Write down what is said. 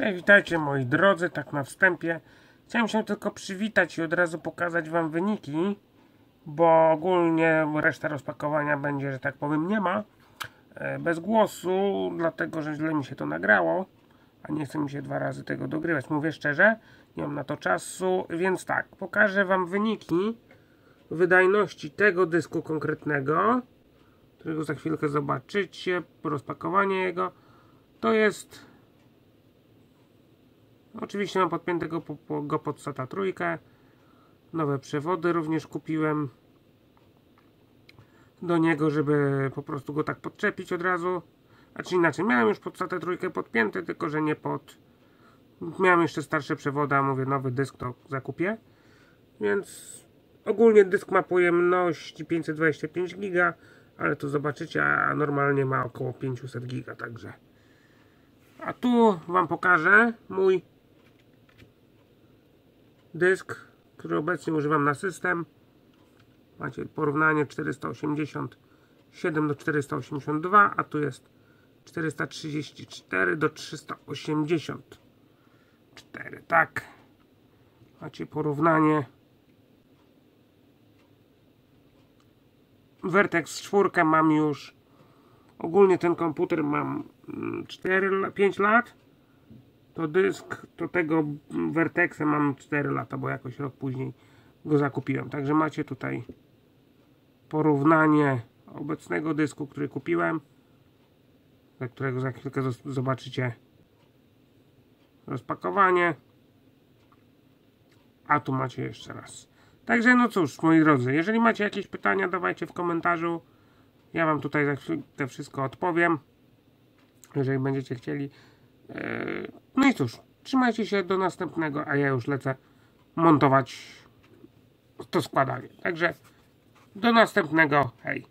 Cześć, witajcie moi drodzy, tak na wstępie. Chciałem się tylko przywitać i od razu pokazać wam wyniki, bo ogólnie reszta rozpakowania będzie, że tak powiem, nie ma. e, Bez głosu, dlatego że źle mi się to nagrało, a nie chcę mi się dwa razy tego dogrywać. Mówię szczerze, nie mam na to czasu, więc tak, pokażę wam wyniki wydajności tego dysku konkretnego, którego za chwilkę zobaczycie, rozpakowanie jego. To jest Oczywiście mam podpiętego po, po, go pod SATA trójkę. Nowe przewody również kupiłem do niego, żeby po prostu go tak podczepić od razu. A czy inaczej, miałem już pod SATA trójkę podpięty, tylko że nie pod... Miałem jeszcze starsze przewody, a mówię nowy dysk to zakupię. Więc ogólnie dysk ma pojemność 525 giga, ale tu zobaczycie, a normalnie ma około 500 giga, także... A tu Wam pokażę mój dysk, który obecnie używam na system. Macie porównanie 487 do 482, a tu jest 434 do 384. Tak. Macie porównanie. Vertex 4 mam już. Ogólnie ten komputer mam 4, 5 lat to dysk to tego Vertexa mam 4 lata, bo jakoś rok później go zakupiłem. Także macie tutaj porównanie obecnego dysku, który kupiłem, za którego za chwilkę zobaczycie rozpakowanie. A tu macie jeszcze raz. Także no cóż, moi drodzy, jeżeli macie jakieś pytania, dawajcie w komentarzu. Ja wam tutaj za chwilkę wszystko odpowiem. Jeżeli będziecie chcieli. No i cóż, trzymajcie się do następnego, a ja już lecę montować to składanie. Także do następnego, hej.